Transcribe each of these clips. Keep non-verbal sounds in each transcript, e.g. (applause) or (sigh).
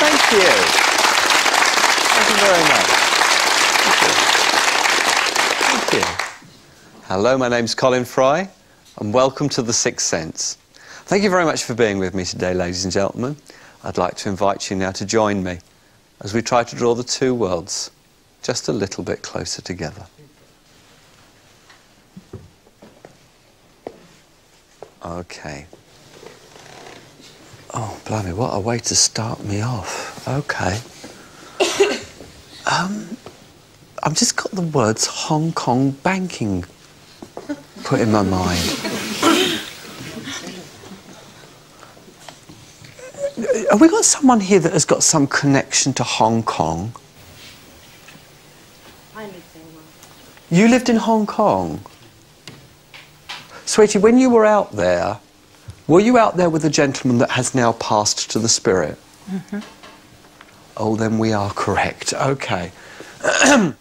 Thank you. Thank you very much. Thank you. Thank you. Hello, my name's Colin Fry, and welcome to The Sixth Sense. Thank you very much for being with me today, ladies and gentlemen. I'd like to invite you now to join me as we try to draw the two worlds just a little bit closer together. Okay. Oh, blimey, what a way to start me off. Okay. (coughs) um, I've just got the words Hong Kong banking put in my mind. (coughs) Have we got someone here that has got some connection to Hong Kong? I lived there You lived in Hong Kong? Sweetie, when you were out there, were you out there with a gentleman that has now passed to the spirit? Mm-hmm. Oh, then we are correct. Okay. (clears throat)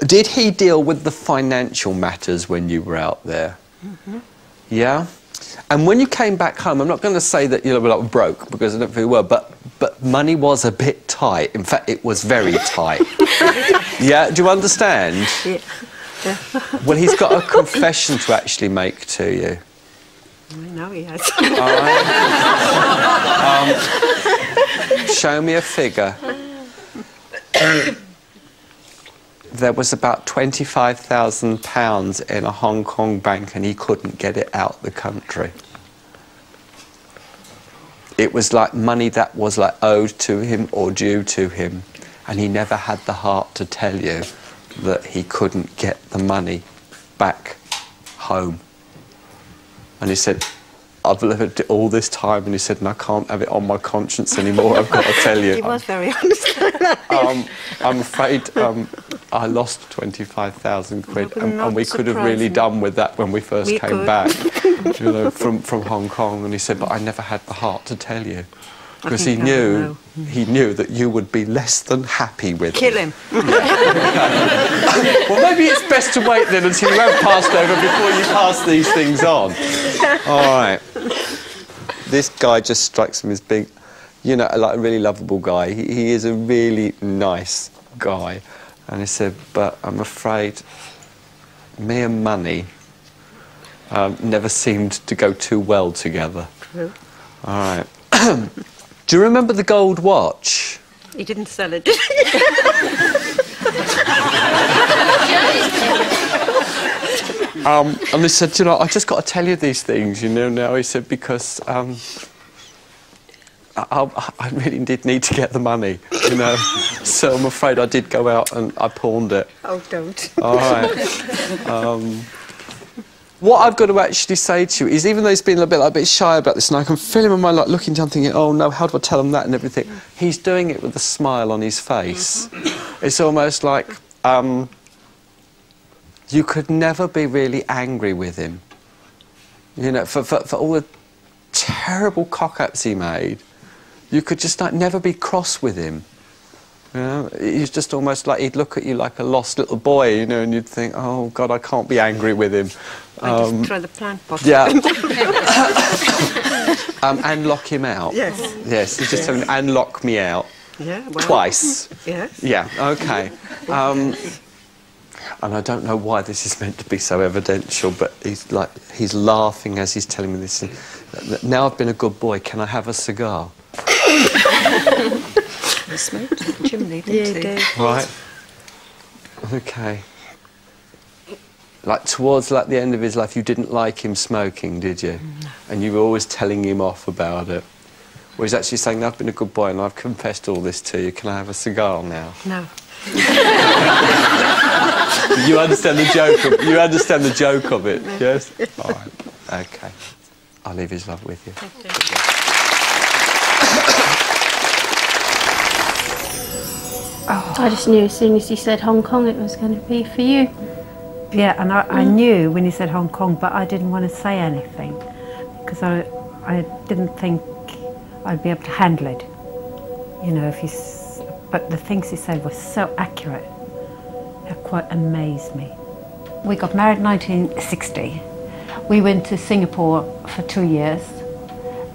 Did he deal with the financial matters when you were out there? Mm-hmm. Yeah? And when you came back home, I'm not going to say that you were like broke because I don't think you were, but, but money was a bit tight. In fact, it was very tight. (laughs) yeah? Do you understand? Yeah. Well, he's got a confession to actually make to you. I know he has. Right. Um, show me a figure. there was about £25,000 in a Hong Kong bank and he couldn't get it out the country. It was like money that was like owed to him or due to him and he never had the heart to tell you that he couldn't get the money back home. And he said, I've lived it all this time, and he said, and I can't have it on my conscience anymore. I've got to tell you. (laughs) he was very honest. um, I'm afraid um, I lost 25,000 quid, and, and we could have really surprising. done with that when we first We came could. back, you know, (laughs) from, from Hong Kong. And he said, but I never had the heart to tell you. Because he knew, he knew that you would be less than happy with Kill it. him. (laughs) Well, maybe it's best to wait then until you have passed over before you pass these things on. All right. This guy just strikes me as being, you know, like a really lovable guy. He, he is a really nice guy. And he said, but I'm afraid me and money um, never seemed to go too well together. True. All right. (clears throat) Do you remember the gold watch? He didn't sell it. did he? (laughs) Um, and he said, you know, I just got to tell you these things, you know, now. He said, because um, I, I, I really did need to get the money, you know. (laughs) so I'm afraid I did go out and I pawned it. oh, don't. All right. (laughs) Um, what I've got to actually say to you is, even though he's been a bit, like, a bit shy about this, and I can feel him in my like looking down, thinking, "Oh no, how do I tell him that?" and everything. He's doing it with a smile on his face. It's almost like um, you could never be really angry with him. You know, for, for, for all the terrible cock-ups he made, you could just like never be cross with him. You know, he's just almost like he'd look at you like a lost little boy, you know, and you'd think, oh God, I can't be angry with him. I Um, just throw the plant pot. yeah. (laughs) (laughs) um, and lock him out. Yes. Yes, he's just having, and lock me out Yeah. Well, twice. Yes. Yeah, okay. Um, and I don't know why this is meant to be so evidential, but he's like he's laughing as he's telling me this. Now I've been a good boy. Can I have a cigar? (laughs) He smoked in the chimney, Yeah, didn't he he? did. Right. Okay. Like towards like the end of his life, you didn't like him smoking, did you? Mm-hmm. And you were always telling him off about it. Well, he's actually saying, "I've been a good boy and I've confessed all this to you. Can I have a cigar now?" No. (laughs) you understand the joke. Of, you understand the joke of it, yes? (laughs) All right. Okay. I'll leave his love with you. (coughs) Oh, I just knew as soon as he said Hong Kong it was going to be for you. Yeah, and I, I mm. knew when he said Hong Kong, but I didn't want to say anything because I, I didn't think I'd be able to handle it. You know, if he's, but the things he said were so accurate, it quite amazed me. We got married in 1960. We went to Singapore for two years,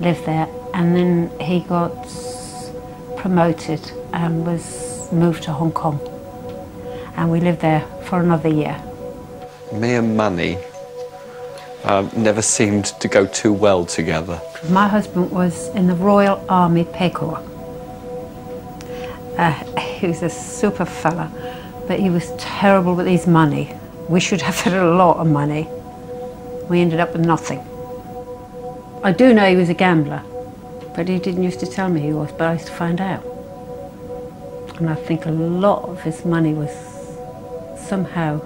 lived there, and then he got promoted and was moved to Hong Kong. And we lived there for another year. Me and money um, never seemed to go too well together. My husband was in the Royal Army Pay Corps. Uh, he was a super fella, but he was terrible with his money. We should have had a lot of money. We ended up with nothing. I do know he was a gambler, but he didn't used to tell me he was, but I used to find out. And I think a lot of his money was somehow,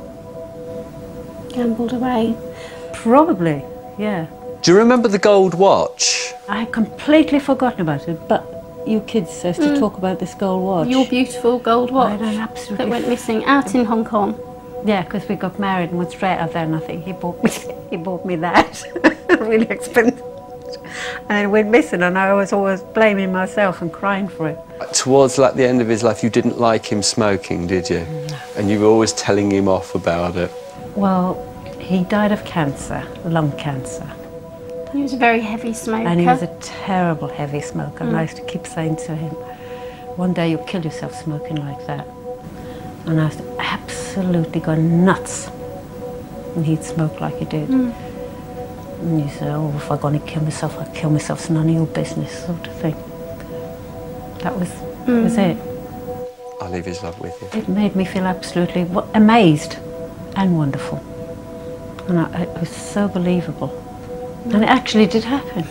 Gambled away. probably, yeah. Do you remember the gold watch? I had completely forgotten about it, but you kids used to mm. talk about this gold watch. Your beautiful gold watch I don't absolutely that went missing out in Hong Kong. Yeah, because we got married and went straight out there and I think he bought me (laughs) he bought me that. (laughs) really expensive. And it went missing and I was always blaming myself and crying for it. Towards like the end of his life, you didn't like him smoking, did you? Mm. And you were always telling him off about it. Well, he died of cancer, lung cancer. He was a very heavy smoker. And he was a terrible heavy smoker. And I used to keep saying to him, one day you'll kill yourself smoking like that. And I used to absolutely go nuts. And he'd smoke like he did. Mm. And he said, oh, if I'm going to kill myself, I'll kill myself. It's none of your business, sort of thing. That was, that was mm. it. I'll leave his love with you. It made me feel absolutely wa- amazed and wonderful. And I, it was so believable. And it actually did happen.